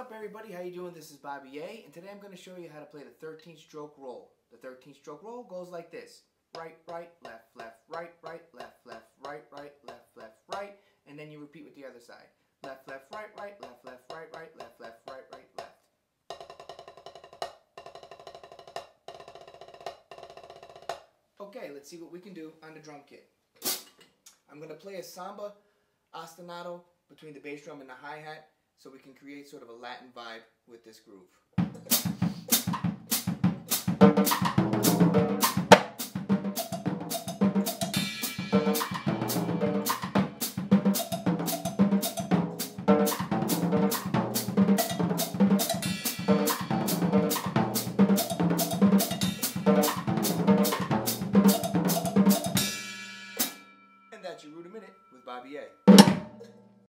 up everybody? How you doing? This is Bobby A and today I'm going to show you how to play the 13th stroke roll. The 13th stroke roll goes like this. Right, right, left, left, right, right, left, left, right, right, left, left, right, and then you repeat with the other side. Left, left, right, right, left, left, right, right, left, left, right, right, left. Okay, let's see what we can do on the drum kit. I'm going to play a samba ostinato between the bass drum and the hi-hat so we can create sort of a Latin vibe with this groove. And that's your root a minute with Bobby A.